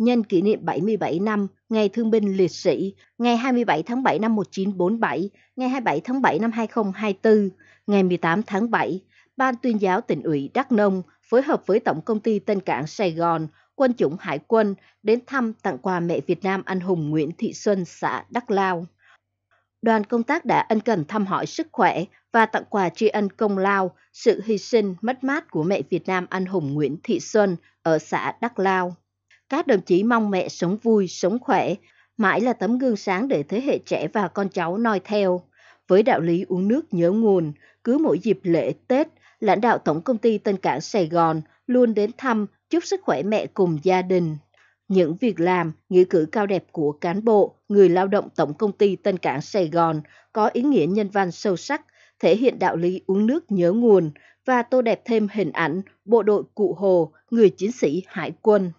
nhân kỷ niệm 77 năm Ngày Thương binh Liệt sĩ, ngày 27 tháng 7 năm 1947, ngày 27 tháng 7 năm 2024, ngày 18 tháng 7, Ban tuyên giáo tỉnh ủy Đắk Nông phối hợp với Tổng công ty Tân Cảng Sài Gòn, quân chủng Hải quân đến thăm tặng quà mẹ Việt Nam anh hùng Nguyễn Thị Xuân xã Đắk Lao. Đoàn công tác đã ân cần thăm hỏi sức khỏe và tặng quà tri ân công lao, sự hy sinh mất mát của mẹ Việt Nam anh hùng Nguyễn Thị Xuân ở xã Đắk Lao. Các đồng chí mong mẹ sống vui, sống khỏe, mãi là tấm gương sáng để thế hệ trẻ và con cháu noi theo. Với đạo lý uống nước nhớ nguồn, cứ mỗi dịp lễ Tết, lãnh đạo Tổng công ty Tân Cảng Sài Gòn luôn đến thăm, chúc sức khỏe mẹ cùng gia đình. Những việc làm, nghĩa cử cao đẹp của cán bộ, người lao động Tổng công ty Tân Cảng Sài Gòn có ý nghĩa nhân văn sâu sắc, thể hiện đạo lý uống nước nhớ nguồn và tô đẹp thêm hình ảnh bộ đội cụ Hồ, người chiến sĩ hải quân.